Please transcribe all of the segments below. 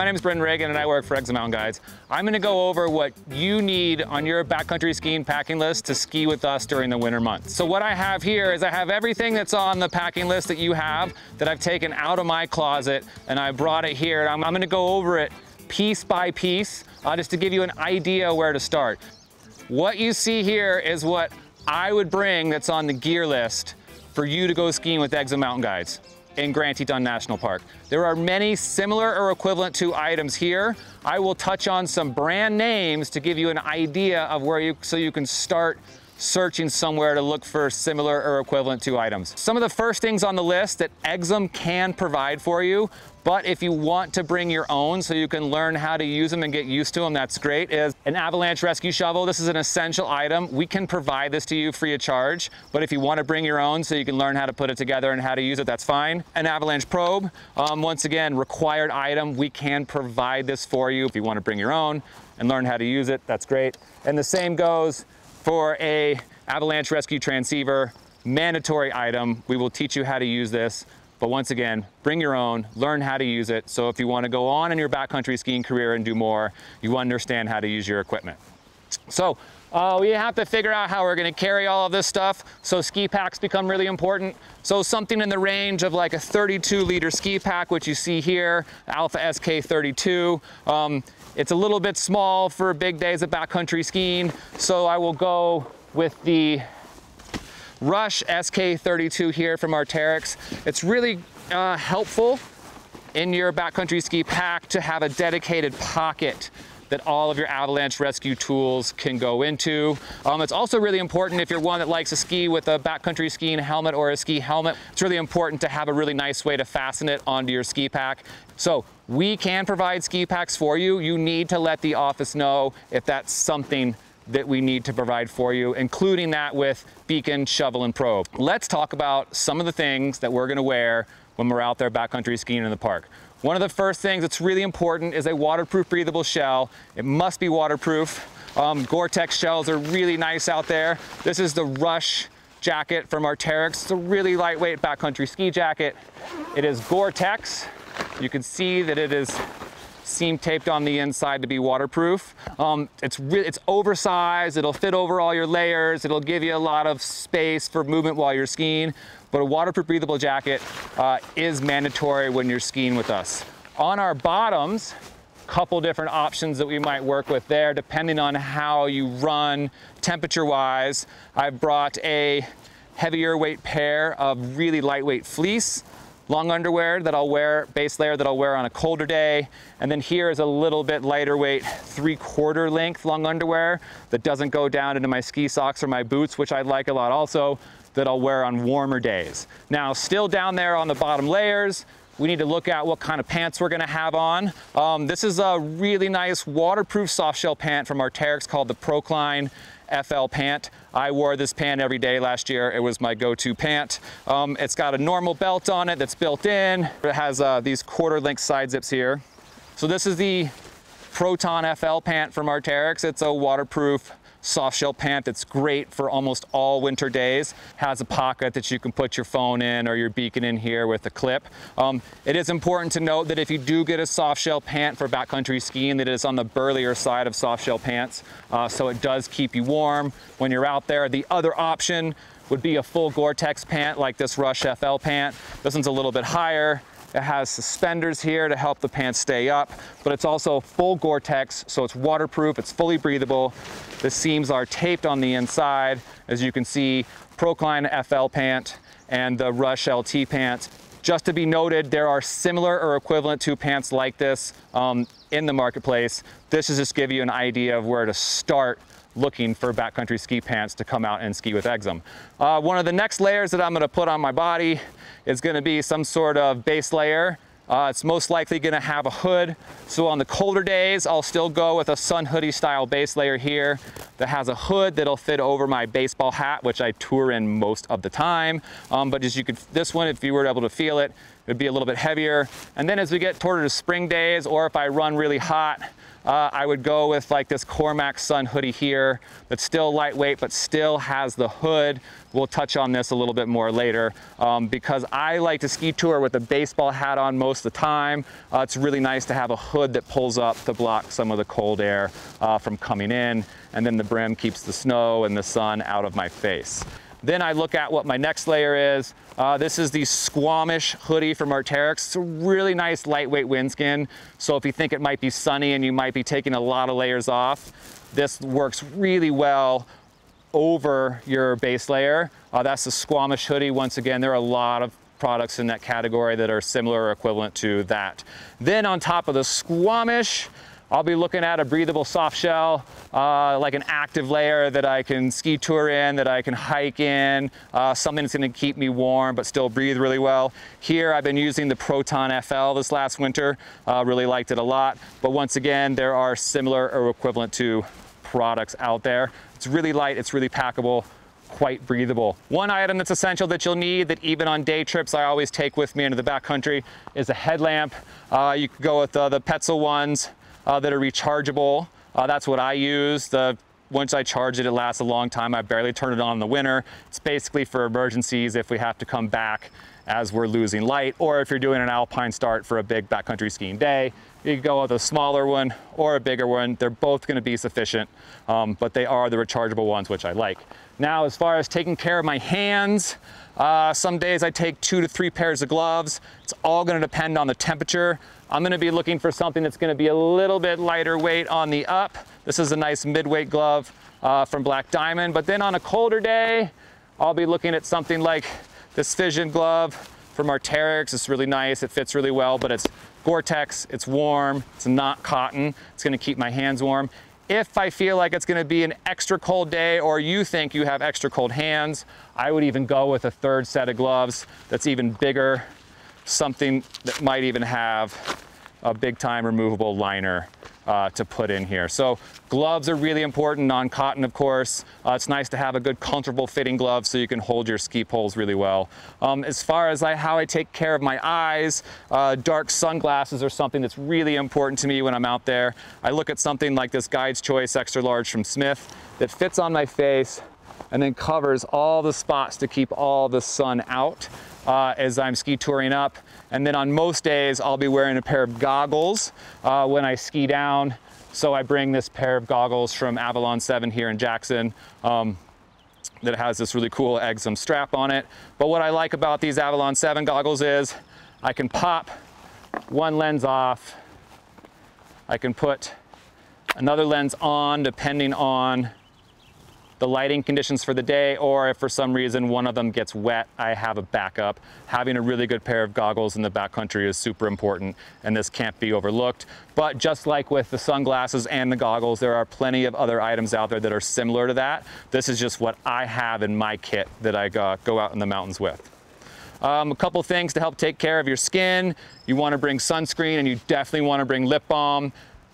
my name is Brendan Reagan and I work for Exum Mountain Guides. I'm gonna go over what you need on your backcountry skiing packing list to ski with us during the winter months. So what I have here is I have everything that's on the packing list that you have that I've taken out of my closet and I brought it here. I'm, I'm gonna go over it piece by piece uh, just to give you an idea where to start. What you see here is what I would bring that's on the gear list for you to go skiing with Exum Mountain Guides in Grand Teton National Park. There are many similar or equivalent to items here. I will touch on some brand names to give you an idea of where you, so you can start searching somewhere to look for similar or equivalent to items. Some of the first things on the list that Exum can provide for you, but if you want to bring your own so you can learn how to use them and get used to them, that's great, is an avalanche rescue shovel. This is an essential item. We can provide this to you free of charge, but if you want to bring your own so you can learn how to put it together and how to use it, that's fine. An avalanche probe, um, once again, required item. We can provide this for you if you want to bring your own and learn how to use it, that's great. And the same goes for a avalanche rescue transceiver, mandatory item. We will teach you how to use this. But once again, bring your own, learn how to use it. So if you want to go on in your backcountry skiing career and do more, you understand how to use your equipment. So uh, we have to figure out how we're going to carry all of this stuff. So ski packs become really important. So something in the range of like a 32 liter ski pack, which you see here, Alpha SK32. Um, it's a little bit small for big days of backcountry skiing. So I will go with the Rush SK32 here from Arc'teryx. It's really uh, helpful in your backcountry ski pack to have a dedicated pocket that all of your avalanche rescue tools can go into. Um, it's also really important if you're one that likes to ski with a backcountry skiing helmet or a ski helmet, it's really important to have a really nice way to fasten it onto your ski pack. So we can provide ski packs for you. You need to let the office know if that's something that we need to provide for you, including that with beacon, shovel, and probe. Let's talk about some of the things that we're gonna wear when we're out there backcountry skiing in the park. One of the first things that's really important is a waterproof breathable shell. It must be waterproof. Um, Gore-Tex shells are really nice out there. This is the Rush jacket from Arc'teryx. It's a really lightweight backcountry ski jacket. It is Gore-Tex. You can see that it is seam taped on the inside to be waterproof. Um, it's, it's oversized, it'll fit over all your layers, it'll give you a lot of space for movement while you're skiing, but a waterproof breathable jacket uh, is mandatory when you're skiing with us. On our bottoms, couple different options that we might work with there depending on how you run temperature wise. I've brought a heavier weight pair of really lightweight fleece long underwear that I'll wear, base layer that I'll wear on a colder day. And then here is a little bit lighter weight, three quarter length long underwear that doesn't go down into my ski socks or my boots, which I like a lot also, that I'll wear on warmer days. Now, still down there on the bottom layers, we need to look at what kind of pants we're gonna have on. Um, this is a really nice waterproof soft shell pant from Arc'teryx called the Procline FL pant. I wore this pant every day last year. It was my go-to pant. Um, it's got a normal belt on it that's built in. It has uh, these quarter length side zips here. So this is the Proton FL pant from Arc'teryx. It's a waterproof soft shell pant that's great for almost all winter days. Has a pocket that you can put your phone in or your beacon in here with a clip. Um, it is important to note that if you do get a soft shell pant for backcountry skiing, that it is on the burlier side of soft shell pants. Uh, so it does keep you warm when you're out there. The other option would be a full Gore-Tex pant like this Rush FL pant. This one's a little bit higher. It has suspenders here to help the pants stay up, but it's also full Gore-Tex, so it's waterproof, it's fully breathable. The seams are taped on the inside. As you can see, Procline FL pant and the Rush LT pant. Just to be noted, there are similar or equivalent to pants like this um, in the marketplace. This is just give you an idea of where to start looking for backcountry ski pants to come out and ski with Exum. Uh, one of the next layers that I'm gonna put on my body is gonna be some sort of base layer. Uh, it's most likely gonna have a hood. So on the colder days, I'll still go with a sun hoodie style base layer here that has a hood that'll fit over my baseball hat, which I tour in most of the time. Um, but as you could, this one, if you were able to feel it, it'd be a little bit heavier. And then as we get toward the spring days, or if I run really hot, uh, I would go with like this Cormac Sun hoodie here that's still lightweight but still has the hood. We'll touch on this a little bit more later um, because I like to ski tour with a baseball hat on most of the time. Uh, it's really nice to have a hood that pulls up to block some of the cold air uh, from coming in and then the brim keeps the snow and the sun out of my face. Then I look at what my next layer is. Uh, this is the Squamish hoodie from Arc'teryx. It's a really nice lightweight windskin. So if you think it might be sunny and you might be taking a lot of layers off, this works really well over your base layer. Uh, that's the Squamish hoodie. Once again, there are a lot of products in that category that are similar or equivalent to that. Then on top of the Squamish, I'll be looking at a breathable soft shell, uh, like an active layer that I can ski tour in, that I can hike in, uh, something that's gonna keep me warm but still breathe really well. Here I've been using the Proton FL this last winter, uh, really liked it a lot. But once again, there are similar or equivalent to products out there. It's really light, it's really packable, quite breathable. One item that's essential that you'll need that even on day trips I always take with me into the backcountry is a headlamp. Uh, you could go with uh, the Petzl ones uh, that are rechargeable. Uh, that's what I use. The once I charge it, it lasts a long time. I barely turn it on in the winter. It's basically for emergencies if we have to come back as we're losing light, or if you're doing an alpine start for a big backcountry skiing day, you can go with a smaller one or a bigger one. They're both gonna be sufficient, um, but they are the rechargeable ones, which I like. Now, as far as taking care of my hands, uh, some days I take two to three pairs of gloves. It's all gonna depend on the temperature. I'm gonna be looking for something that's gonna be a little bit lighter weight on the up. This is a nice mid-weight glove uh, from Black Diamond. But then on a colder day, I'll be looking at something like this Fission glove from Arc'teryx. It's really nice, it fits really well, but it's Gore-Tex, it's warm, it's not cotton. It's gonna keep my hands warm. If I feel like it's gonna be an extra cold day or you think you have extra cold hands, I would even go with a third set of gloves that's even bigger something that might even have a big time removable liner uh, to put in here. So gloves are really important, non-cotton of course. Uh, it's nice to have a good comfortable fitting glove so you can hold your ski poles really well. Um, as far as I, how I take care of my eyes, uh, dark sunglasses are something that's really important to me when I'm out there. I look at something like this Guide's Choice Extra Large from Smith that fits on my face and then covers all the spots to keep all the sun out uh, as I'm ski touring up. And then on most days, I'll be wearing a pair of goggles uh, when I ski down. So I bring this pair of goggles from Avalon 7 here in Jackson. Um, that has this really cool Exum strap on it. But what I like about these Avalon 7 goggles is I can pop one lens off. I can put another lens on depending on the lighting conditions for the day, or if for some reason one of them gets wet, I have a backup. Having a really good pair of goggles in the backcountry is super important, and this can't be overlooked. But just like with the sunglasses and the goggles, there are plenty of other items out there that are similar to that. This is just what I have in my kit that I go out in the mountains with. Um, a couple things to help take care of your skin. You wanna bring sunscreen and you definitely wanna bring lip balm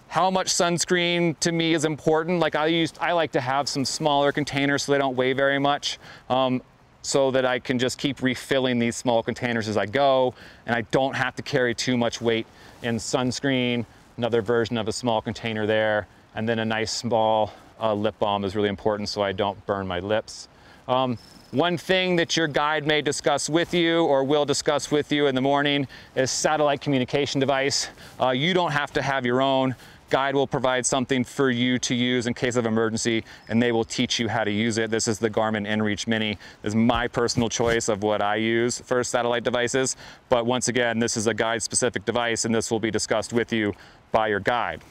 how much sunscreen to me is important. Like I used, I like to have some smaller containers so they don't weigh very much. Um, so that I can just keep refilling these small containers as I go and I don't have to carry too much weight in sunscreen, another version of a small container there, and then a nice small uh, lip balm is really important so I don't burn my lips. Um, one thing that your guide may discuss with you or will discuss with you in the morning is satellite communication device. Uh, you don't have to have your own. Guide will provide something for you to use in case of emergency, and they will teach you how to use it. This is the Garmin InReach Mini. This is my personal choice of what I use for satellite devices. But once again, this is a guide-specific device, and this will be discussed with you by your guide.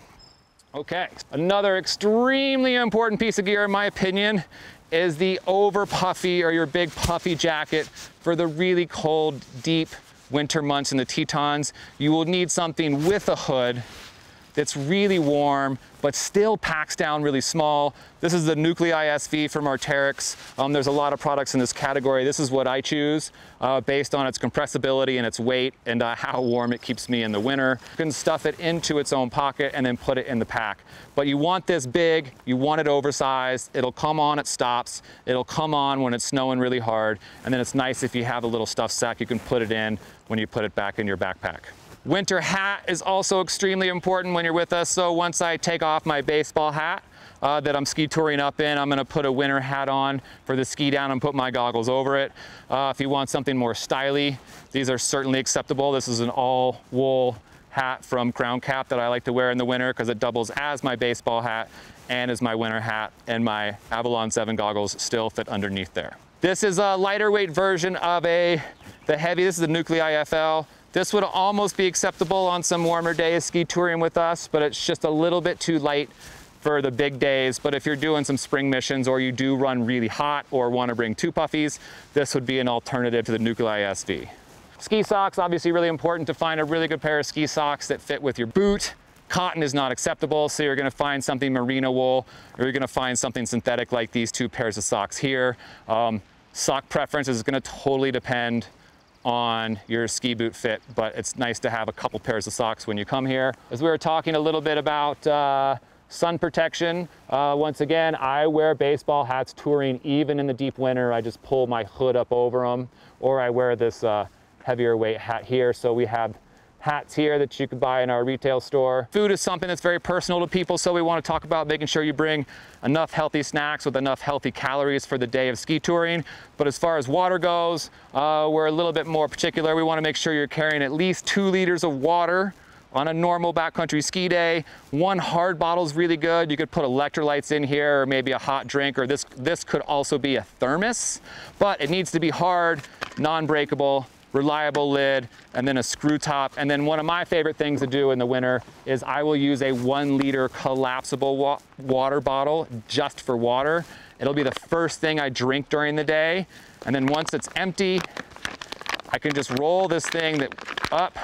Okay, another extremely important piece of gear, in my opinion, is the over puffy or your big puffy jacket for the really cold, deep winter months in the Tetons. You will need something with a hood that's really warm, but still packs down really small. This is the Nuclei SV from Arc'teryx. Um, there's a lot of products in this category. This is what I choose uh, based on its compressibility and its weight and uh, how warm it keeps me in the winter. You can stuff it into its own pocket and then put it in the pack. But you want this big, you want it oversized, it'll come on at stops, it'll come on when it's snowing really hard, and then it's nice if you have a little stuff sack you can put it in when you put it back in your backpack. Winter hat is also extremely important when you're with us. So once I take off my baseball hat, uh, that I'm ski touring up in. I'm gonna put a winter hat on for the ski down and put my goggles over it. Uh, if you want something more styly, these are certainly acceptable. This is an all wool hat from Crown Cap that I like to wear in the winter because it doubles as my baseball hat and as my winter hat and my Avalon 7 goggles still fit underneath there. This is a lighter weight version of a, the heavy, this is the Nuclei FL. This would almost be acceptable on some warmer days ski touring with us, but it's just a little bit too light for the big days. But if you're doing some spring missions or you do run really hot or want to bring two puffies, this would be an alternative to the Nuclei SV. Ski socks, obviously really important to find a really good pair of ski socks that fit with your boot. Cotton is not acceptable, so you're gonna find something merino wool, or you're gonna find something synthetic like these two pairs of socks here. Um, sock preference is gonna totally depend on your ski boot fit, but it's nice to have a couple pairs of socks when you come here. As we were talking a little bit about uh, sun protection, uh, once again, I wear baseball hats touring even in the deep winter. I just pull my hood up over them, or I wear this uh, heavier weight hat here. So we have hats here that you could buy in our retail store. Food is something that's very personal to people, so we want to talk about making sure you bring enough healthy snacks with enough healthy calories for the day of ski touring. But as far as water goes, uh, we're a little bit more particular. We want to make sure you're carrying at least two liters of water on a normal backcountry ski day. One hard bottle is really good. You could put electrolytes in here or maybe a hot drink or this, this could also be a thermos, but it needs to be hard, non-breakable, reliable lid, and then a screw top. And then one of my favorite things to do in the winter is I will use a one liter collapsible wa water bottle just for water. It'll be the first thing I drink during the day. And then once it's empty, I can just roll this thing that up,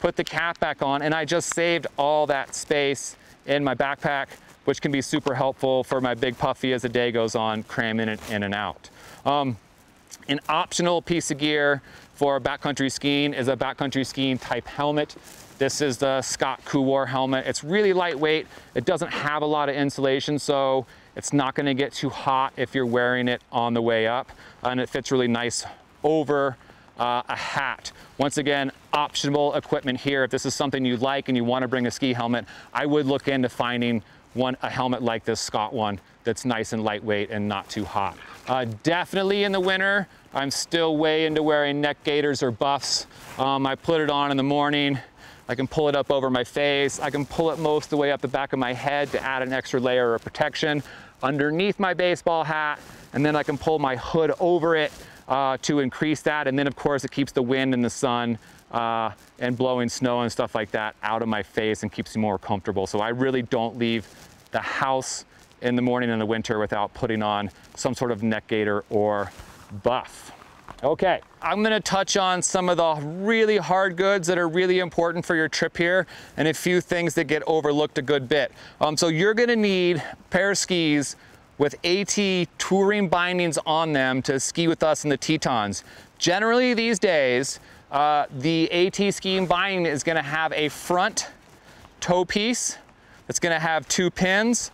put the cap back on, and I just saved all that space in my backpack, which can be super helpful for my big puffy as the day goes on, cramming it in and out. Um, an optional piece of gear for backcountry skiing is a backcountry skiing type helmet. This is the Scott Couloir helmet. It's really lightweight. It doesn't have a lot of insulation, so it's not gonna get too hot if you're wearing it on the way up. And it fits really nice over uh, a hat. Once again, optional equipment here. If this is something you like and you wanna bring a ski helmet, I would look into finding one a helmet like this Scott one that's nice and lightweight and not too hot. Uh, definitely in the winter, I'm still way into wearing neck gaiters or buffs. Um, I put it on in the morning. I can pull it up over my face. I can pull it most of the way up the back of my head to add an extra layer of protection underneath my baseball hat. And then I can pull my hood over it uh, to increase that. And then of course it keeps the wind and the sun uh, and blowing snow and stuff like that out of my face and keeps me more comfortable. So I really don't leave the house in the morning in the winter without putting on some sort of neck gaiter or buff. Okay, I'm gonna touch on some of the really hard goods that are really important for your trip here and a few things that get overlooked a good bit. Um, so you're gonna need pair of skis with AT touring bindings on them to ski with us in the Tetons. Generally these days, uh, the AT skiing binding is gonna have a front toe piece that's gonna have two pins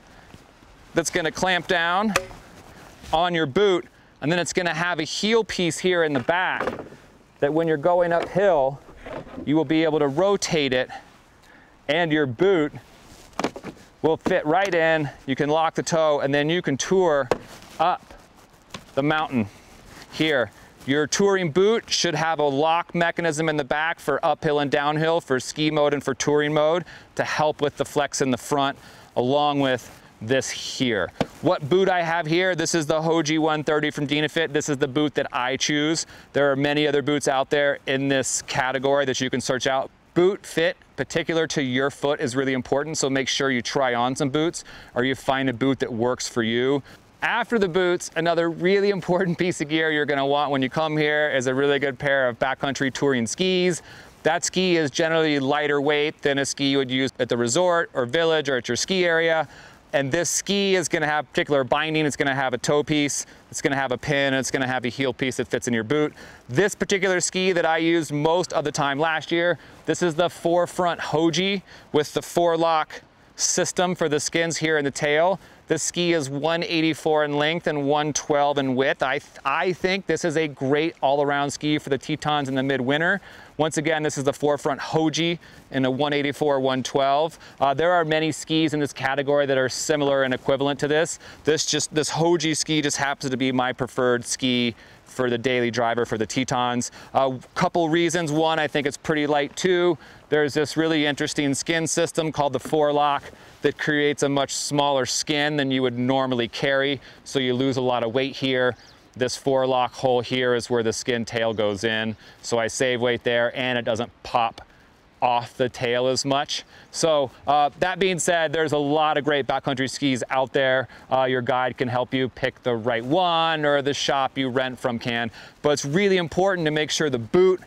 that's gonna clamp down on your boot and then it's gonna have a heel piece here in the back that when you're going uphill, you will be able to rotate it and your boot will fit right in. You can lock the toe and then you can tour up the mountain here. Your touring boot should have a lock mechanism in the back for uphill and downhill for ski mode and for touring mode to help with the flex in the front along with this here. What boot I have here, this is the Hoji 130 from Dynafit. This is the boot that I choose. There are many other boots out there in this category that you can search out. Boot fit particular to your foot is really important, so make sure you try on some boots or you find a boot that works for you. After the boots, another really important piece of gear you're gonna want when you come here is a really good pair of backcountry touring skis. That ski is generally lighter weight than a ski you would use at the resort or village or at your ski area. And this ski is gonna have particular binding. It's gonna have a toe piece, it's gonna have a pin, it's gonna have a heel piece that fits in your boot. This particular ski that I used most of the time last year, this is the 4FRNT Hoji with the four lock system for the skins here in the tail. This ski is 184 in length and 112 in width. I, th I think this is a great all-around ski for the Tetons in the midwinter. Once again, this is the 4FRNT Hoji in a 184, 112. Uh, there are many skis in this category that are similar and equivalent to this. This just this Hoji ski just happens to be my preferred ski for the daily driver for the Tetons. A uh, couple reasons. One, I think it's pretty light too. There's this really interesting skin system called the forelock that creates a much smaller skin than you would normally carry. So you lose a lot of weight here. This forelock hole here is where the skin tail goes in. So I save weight there and it doesn't pop off the tail as much. So uh, that being said, there's a lot of great backcountry skis out there. Uh, your guide can help you pick the right one or the shop you rent from can. But it's really important to make sure the boot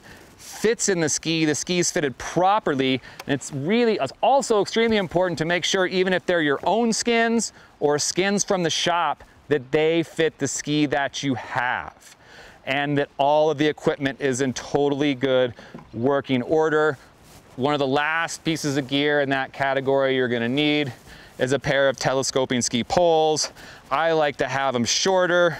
fits in the ski, the ski's fitted properly. And it's really, it's also extremely important to make sure even if they're your own skins or skins from the shop, that they fit the ski that you have and that all of the equipment is in totally good working order. One of the last pieces of gear in that category you're gonna need is a pair of telescoping ski poles. I like to have them shorter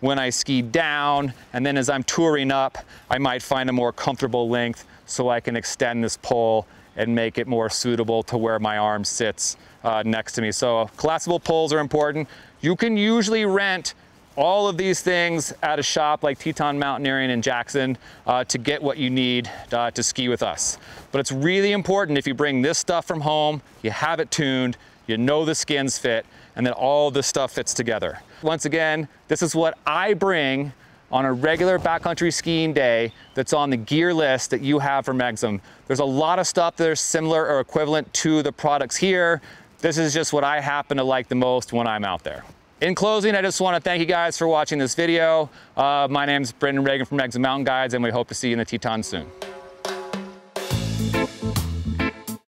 when I ski down, and then as I'm touring up, I might find a more comfortable length so I can extend this pole and make it more suitable to where my arm sits uh, next to me. So collapsible poles are important. You can usually rent all of these things at a shop like Teton Mountaineering in Jackson uh, to get what you need uh, to ski with us. But it's really important if you bring this stuff from home, you have it tuned, you know the skins fit, and then all this stuff fits together. Once again, this is what I bring on a regular backcountry skiing day that's on the gear list that you have from Exum. There's a lot of stuff that are similar or equivalent to the products here. This is just what I happen to like the most when I'm out there. In closing, I just want to thank you guys for watching this video. Uh, my name is Brendan Reagan from Exum Mountain Guides, and we hope to see you in the Tetons soon.